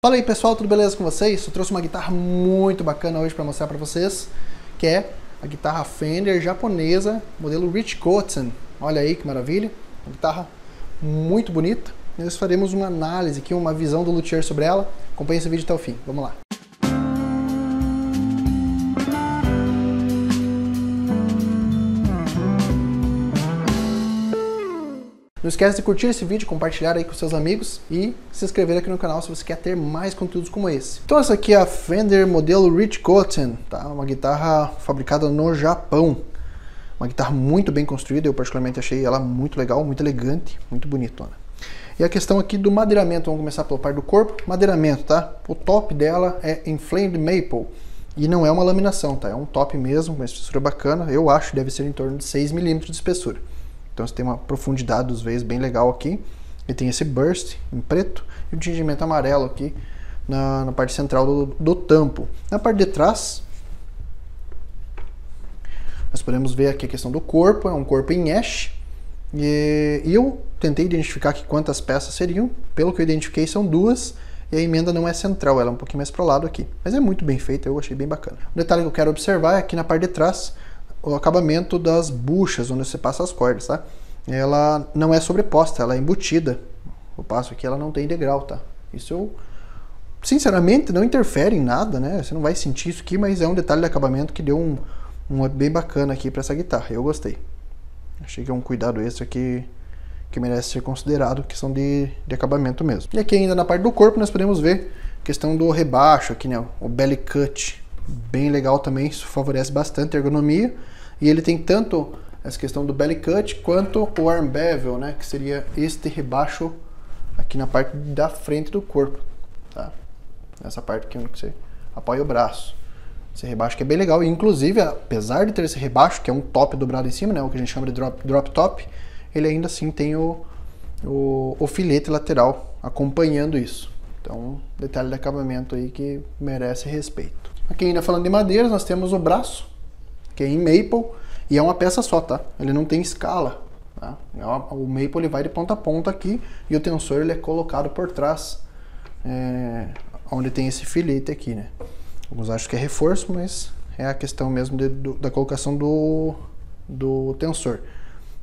Fala aí pessoal, tudo beleza com vocês? Eu trouxe uma guitarra muito bacana hoje para mostrar para vocês, que é a guitarra Fender japonesa, modelo Rich Kotzen. Olha aí que maravilha, uma guitarra muito bonita. Nós faremos uma análise aqui, uma visão do luthier sobre ela. Acompanhe esse vídeo até o fim, vamos lá. Não esquece de curtir esse vídeo, compartilhar aí com seus amigos e se inscrever aqui no canal se você quer ter mais conteúdos como esse. Então essa aqui é a Fender modelo Rich Cotton, tá? Uma guitarra fabricada no Japão. Uma guitarra muito bem construída, eu particularmente achei ela muito legal, muito elegante, muito bonitona. E a questão aqui do madeiramento, vamos começar pela parte do corpo. Madeiramento, tá? O top dela é Inflamed Maple. E não é uma laminação, tá? É um top mesmo, uma espessura bacana. Eu acho que deve ser em torno de 6 milímetros de espessura. Então você tem uma profundidade dos veios bem legal aqui. E tem esse burst em preto e um tingimento amarelo aqui na, na parte central do, do tampo. Na parte de trás, nós podemos ver aqui a questão do corpo, é um corpo em ash. E eu tentei identificar aqui quantas peças seriam. Pelo que eu identifiquei, são duas. E a emenda não é central, ela é um pouquinho mais para o lado aqui. Mas é muito bem feita, eu achei bem bacana. Um detalhe que eu quero observar é aqui na parte de trás, o acabamento das buchas, onde você passa as cordas, tá? Ela não é sobreposta, ela é embutida. O passo aqui ela não tem degrau, tá? Isso eu, sinceramente, não interfere em nada, né? Você não vai sentir isso aqui, mas é um detalhe de acabamento que deu um, um bem bacana aqui para essa guitarra. Eu gostei. Achei que é um cuidado extra que, que merece ser considerado, questão de, de acabamento mesmo. E aqui ainda na parte do corpo nós podemos ver a questão do rebaixo aqui, né? O belly cut bem legal também, isso favorece bastante a ergonomia. E ele tem tanto essa questão do belly cut quanto o arm bevel, né, que seria este rebaixo aqui na parte da frente do corpo, tá? Nessa parte aqui onde você apoia o braço. Esse rebaixo que é bem legal, e inclusive, apesar de ter esse rebaixo, que é um top dobrado em cima, né, o que a gente chama de drop, drop top, ele ainda assim tem o, o, o filete lateral acompanhando isso. Então, detalhe de acabamento aí que merece respeito. Aqui ainda falando de madeiras, nós temos o braço, que é em maple, e é uma peça só, tá? Ele não tem escala. Tá? É o maple ele vai de ponta a ponta aqui, e o tensor ele é colocado por trás, é, onde tem esse filete aqui, né? Alguns acham que é reforço, mas é a questão mesmo de, do, da colocação do, do tensor.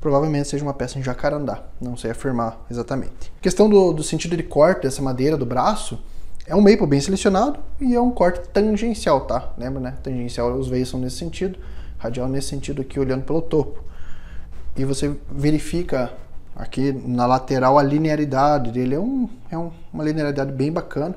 Provavelmente seja uma peça em jacarandá, não sei afirmar exatamente. Questão do, do sentido de corte dessa madeira do braço, é um maple bem selecionado e é um corte tangencial, tá? Lembra, né? Tangencial, os veios são nesse sentido, radial nesse sentido aqui, olhando pelo topo. E você verifica aqui na lateral a linearidade dele, é, um, é um, uma linearidade bem bacana,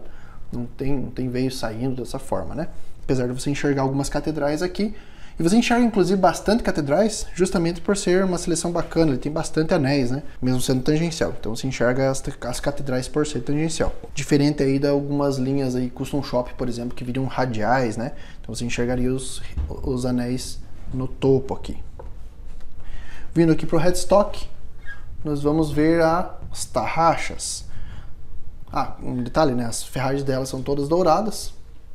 não tem, não tem veio saindo dessa forma, né? Apesar de você enxergar algumas catedrais aqui, e você enxerga, inclusive, bastante catedrais, justamente por ser uma seleção bacana. Ele tem bastante anéis, né? Mesmo sendo tangencial. Então você enxerga as, as catedrais por ser tangencial. Diferente aí de algumas linhas aí, Custom Shop, por exemplo, que viriam radiais, né? Então você enxergaria os, os anéis no topo aqui. Vindo aqui para o headstock, nós vamos ver as tarraxas. Ah, um detalhe, né? As ferragens delas são todas douradas.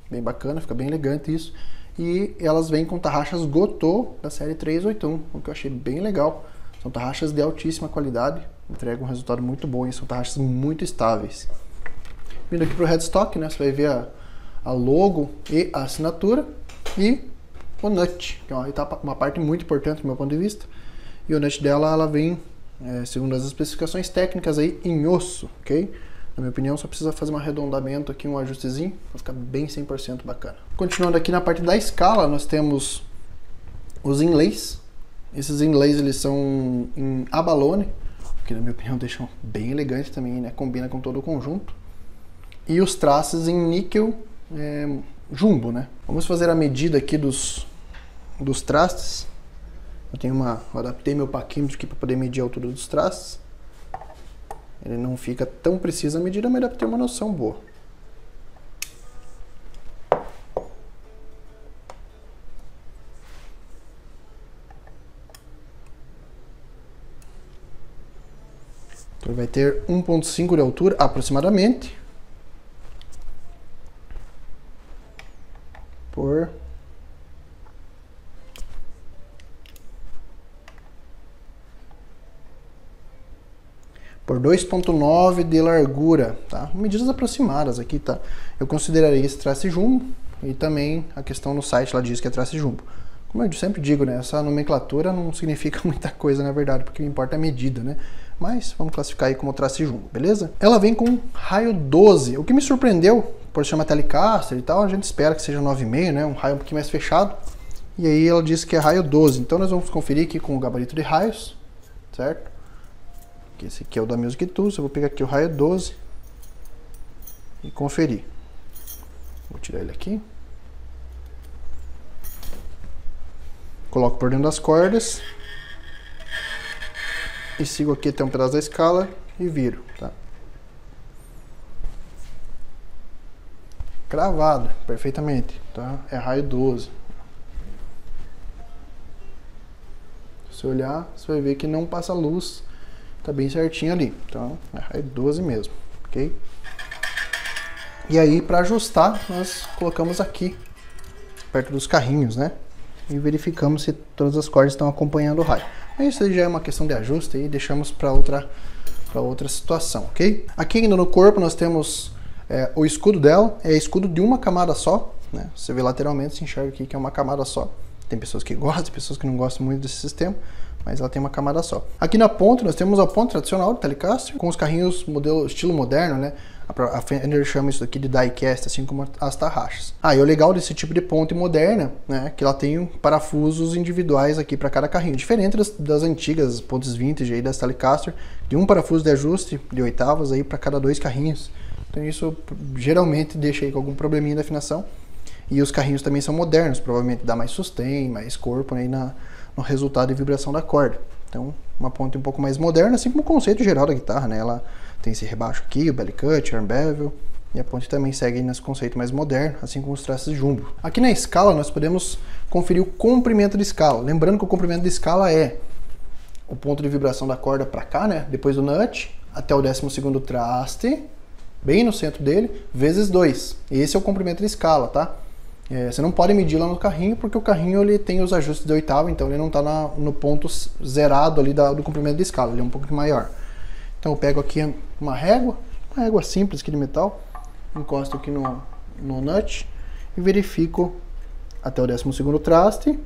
Bem bacana, fica bem elegante isso e elas vêm com tarraxas Gotô da série 381, o que eu achei bem legal. São tarraxas de altíssima qualidade, entregam um resultado muito bom e são tarraxas muito estáveis. Vindo aqui para o headstock, né, você vai ver a, a, logo e a assinatura e o nut, que é uma, etapa, uma parte muito importante do meu ponto de vista. E o nut dela ela vem, é, segundo as especificações técnicas, aí, em osso, ok? Na minha opinião, só precisa fazer um arredondamento aqui, um ajustezinho, para ficar bem 100% bacana. Continuando aqui na parte da escala, nós temos os inlays. Esses inlays eles são em abalone, que na minha opinião deixam bem elegante também, né? Combina com todo o conjunto. E os traços em níquel é, jumbo, né? Vamos fazer a medida aqui dos, dos trastes. Eu tenho uma, eu adaptei meu paquímetro aqui para poder medir a altura dos trastes. Ele não fica tão preciso a medida, mas dá para ter uma noção boa. Então vai ter 1.5 de altura aproximadamente. Por por por 2.9 de largura, tá? Medidas aproximadas aqui, tá? Eu consideraria esse trace jumbo e também a questão no site lá diz que é trace jumbo. Como eu sempre digo, né, essa nomenclatura não significa muita coisa na verdade, porque o que importa é a medida, né? Mas vamos classificar aí como trace jumbo, beleza? Ela vem com raio 12. O que me surpreendeu, por ser uma Telecaster e tal, a gente espera que seja 9,5, né? Um raio um pouquinho mais fechado. E aí ela diz que é raio 12. Então nós vamos conferir aqui com o gabarito de raios, certo? Esse aqui é o da Music Tools. Eu vou pegar aqui o raio 12 e conferir. Vou tirar ele aqui. Coloco por dentro das cordas. E sigo aqui até um pedaço da escala e viro, tá? Cravado, perfeitamente, tá? É raio 12. Se olhar, você vai ver que não passa luz. Tá bem certinho ali. Então, é raio 12 mesmo, ok? E aí, para ajustar, nós colocamos aqui, perto dos carrinhos, né? e verificamos se todas as cordas estão acompanhando o raio. Isso já é uma questão de ajuste e deixamos para outra, para outra situação, ok? Aqui ainda no corpo nós temos é, o escudo dela, é escudo de uma camada só, né? Você vê lateralmente, se enxerga aqui que é uma camada só. Tem pessoas que gostam, pessoas que não gostam muito desse sistema, mas ela tem uma camada só. Aqui na ponta nós temos a ponta tradicional do Telecaster, com os carrinhos modelo estilo moderno, né? A Fender chama isso aqui de diecast, assim como as tarraxas. Ah, e o legal desse tipo de ponte moderna, né, que ela tem parafusos individuais aqui para cada carrinho, diferente das, das, antigas pontes vintage aí das Telecaster, de um parafuso de ajuste de oitavas aí para cada dois carrinhos. Então isso geralmente deixa aí com algum probleminha de afinação. E os carrinhos também são modernos, provavelmente dá mais sustain, mais corpo aí na, no resultado de vibração da corda. Então, uma ponte um pouco mais moderna, assim como o conceito geral da guitarra, né? Ela tem esse rebaixo aqui, o belly cut, arm bevel, e a ponte também segue nesse conceito mais moderno, assim como os traços jumbo. Aqui na escala nós podemos conferir o comprimento de escala. Lembrando que o comprimento de escala é o ponto de vibração da corda para cá, né? Depois do nut, até o 12 traste, bem no centro dele, vezes 2. Esse é o comprimento de escala, tá? É, você não pode medir lá no carrinho, porque o carrinho ele tem os ajustes de oitava, então ele não está no ponto zerado ali da, do comprimento de escala, ele é um pouco maior. Então eu pego aqui uma régua, uma régua simples aqui de metal, encosto aqui no, no nut e verifico até o 12 traste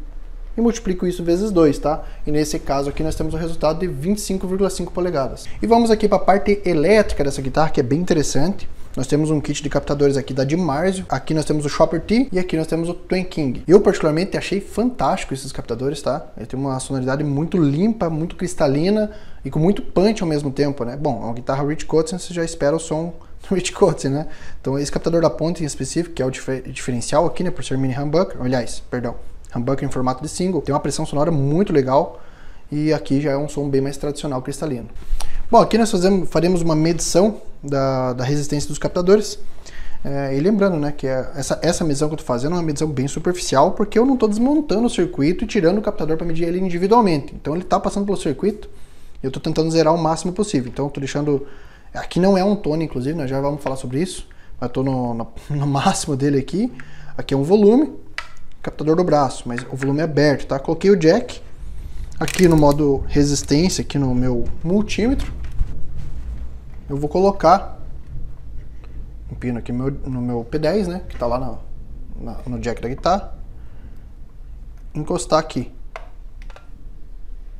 e multiplico isso vezes 2, tá? E nesse caso aqui nós temos o resultado de 25,5 polegadas. E vamos aqui para a parte elétrica dessa guitarra, que é bem interessante. Nós temos um kit de captadores aqui da Dimarzio, aqui nós temos o Shopper T e aqui nós temos o Twin King. Eu particularmente achei fantástico esses captadores, tá? Ele tem uma sonoridade muito limpa, muito cristalina e com muito punch ao mesmo tempo, né? Bom, uma guitarra Rich Kotzen, você já espera o som Rich Kotzen, né? Então esse captador da ponte em específico, que é o difer diferencial aqui, né, por ser mini humbucker, aliás, perdão, humbucker em formato de single, tem uma pressão sonora muito legal e aqui já é um som bem mais tradicional cristalino. Bom, aqui nós fazemos, faremos uma medição da, da resistência dos captadores. É, e lembrando, né, que é, essa, essa medição que eu estou fazendo é uma medição bem superficial, porque eu não estou desmontando o circuito e tirando o captador para medir ele individualmente. Então ele está passando pelo circuito e eu estou tentando zerar o máximo possível. Então estou deixando... Aqui não é um tone, inclusive, nós já vamos falar sobre isso. Mas estou no, no, no, máximo dele aqui. Aqui é um volume, captador do braço, mas o volume é aberto, tá? Coloquei o jack aqui no modo resistência, aqui no meu multímetro eu vou colocar um pino aqui no meu, no meu P10, né? Que está lá na, na, no jack da guitarra. Encostar aqui.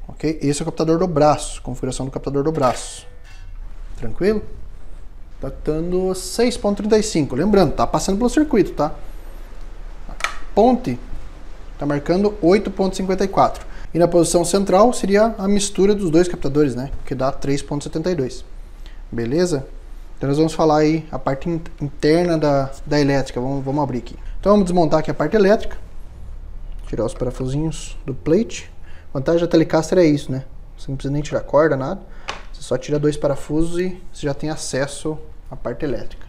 Ok? Esse é o captador do braço. Configuração do captador do braço. Tranquilo? Tá dando 6.35. Lembrando, tá passando pelo circuito, tá? ponte tá marcando 8.54. E na posição central seria a mistura dos dois captadores, né? Que dá 3.72. Beleza? Então nós vamos falar aí a parte interna da, da elétrica. Vamos, vamos abrir aqui. Então vamos desmontar aqui a parte elétrica. Tirar os parafusinhos do plate. A vantagem da Telecaster é isso, né? Você não precisa nem tirar corda, nada. Você só tira dois parafusos e você já tem acesso à parte elétrica.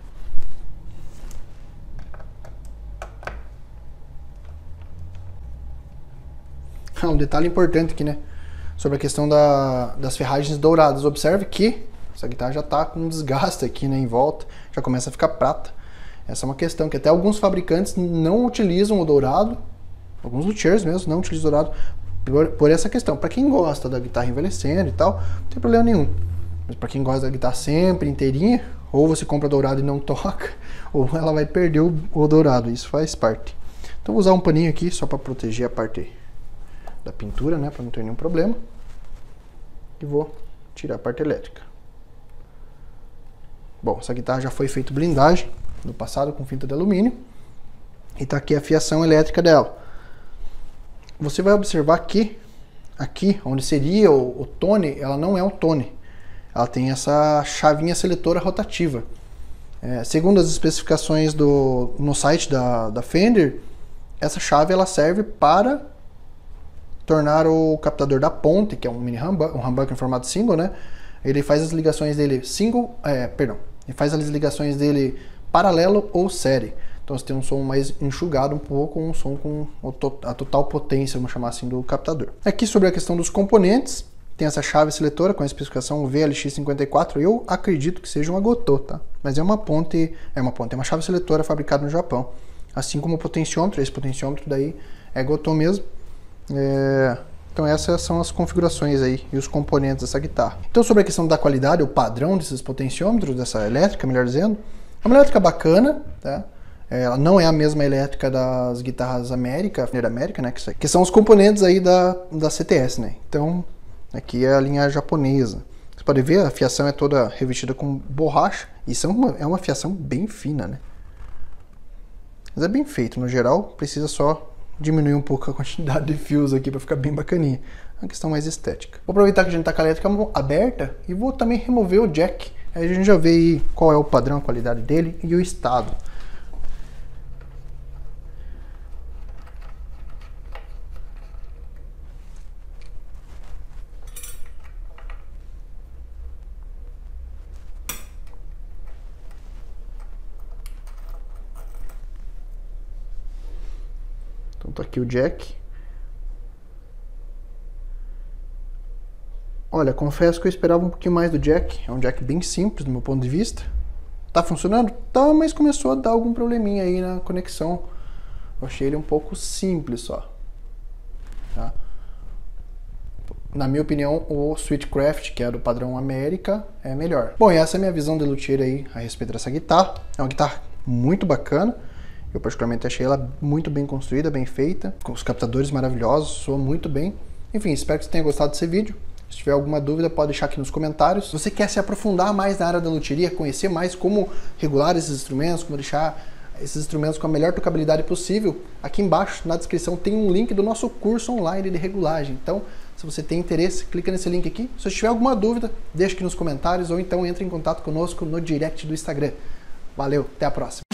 um detalhe importante aqui, né? Sobre a questão da, das ferragens douradas. Observe que essa guitarra já está com desgaste aqui né, em volta, já começa a ficar prata. Essa é uma questão que até alguns fabricantes não utilizam o dourado, alguns luthiers mesmo não utilizam o dourado por, por essa questão. Para quem gosta da guitarra envelhecendo e tal, não tem problema nenhum. Mas para quem gosta da guitarra sempre inteirinha, ou você compra dourado e não toca, ou ela vai perder o, o dourado. Isso faz parte. Então vou usar um paninho aqui só para proteger a parte da pintura, né, para não ter nenhum problema. E vou tirar a parte elétrica. Bom, essa guitarra já foi feita blindagem no passado com fita de alumínio. E tá aqui a fiação elétrica dela. Você vai observar que aqui, onde seria o, o tone, ela não é o tone. Ela tem essa chavinha seletora rotativa. É, segundo as especificações do, no site da, da Fender, essa chave ela serve para tornar o captador da ponte, que é um mini humbucker, um humbucker em formato single, né? Ele faz as ligações dele single, é, perdão, ele faz as ligações dele paralelo ou série. Então você tem um som mais enxugado um pouco, um som com a total potência, vamos chamar assim, do captador. Aqui sobre a questão dos componentes, tem essa chave seletora com a especificação VLX54. Eu acredito que seja uma Gotô, tá? Mas é uma ponte, é uma ponte, é uma chave seletora fabricada no Japão. Assim como o potenciômetro, esse potenciômetro daí é Gotô mesmo. É... Então essas são as configurações aí e os componentes dessa guitarra. Então sobre a questão da qualidade, o padrão desses potenciômetros, dessa elétrica, melhor dizendo, é uma elétrica bacana, tá? Ela não é a mesma elétrica das guitarras América, Fender América, né? Que são os componentes aí da, da CTS, né? Então, aqui é a linha japonesa. Você pode ver, a fiação é toda revestida com borracha. Isso é uma, é uma fiação bem fina, né? Mas é bem feito, no geral, precisa só diminuir um pouco a quantidade de fios aqui para ficar bem bacaninha. É uma questão mais estética. Vou aproveitar que a gente tá com a elétrica aberta e vou também remover o jack. Aí a gente já vê qual é o padrão, a qualidade dele e o estado. Tá aqui o jack. Olha, confesso que eu esperava um pouquinho mais do jack. É um jack bem simples do meu ponto de vista. Tá funcionando? Tá, mas começou a dar algum probleminha aí na conexão. Eu achei ele um pouco simples só. Tá? Na minha opinião, o Switchcraft, que é do padrão América, é melhor. Bom, e essa é a minha visão de luthier aí a respeito dessa guitarra. É uma guitarra muito bacana. Eu particularmente achei ela muito bem construída, bem feita, com os captadores maravilhosos, soa muito bem. Enfim, espero que você tenha gostado desse vídeo. Se tiver alguma dúvida, pode deixar aqui nos comentários. Se você quer se aprofundar mais na área da luthieria, conhecer mais como regular esses instrumentos, como deixar esses instrumentos com a melhor tocabilidade possível, aqui embaixo na descrição tem um link do nosso curso online de regulagem. Então, se você tem interesse, clica nesse link aqui. Se tiver alguma dúvida, deixe aqui nos comentários ou então entre em contato conosco no direct do Instagram. Valeu, até a próxima.